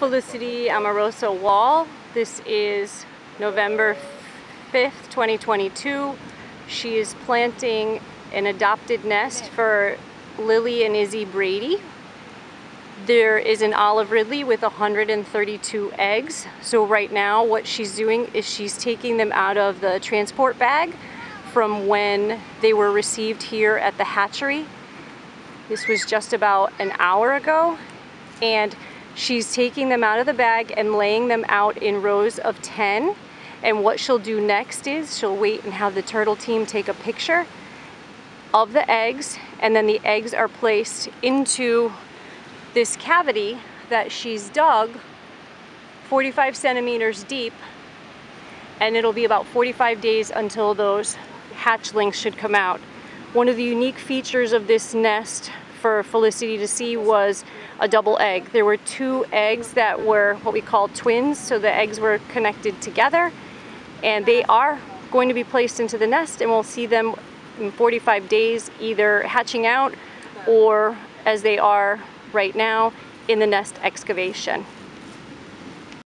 Felicity Amoroso Wall. This is November 5th, 2022. She is planting an adopted nest for Lily and Izzy Brady. There is an olive ridley with 132 eggs. So right now what she's doing is she's taking them out of the transport bag from when they were received here at the hatchery. This was just about an hour ago and she's taking them out of the bag and laying them out in rows of 10 and what she'll do next is she'll wait and have the turtle team take a picture of the eggs. And then the eggs are placed into this cavity that she's dug 45 centimeters deep. And it'll be about 45 days until those hatchlings should come out. One of the unique features of this nest for Felicity to see was a double egg. There were two eggs that were what we call twins, so the eggs were connected together and they are going to be placed into the nest and we'll see them in 45 days either hatching out or as they are right now in the nest excavation.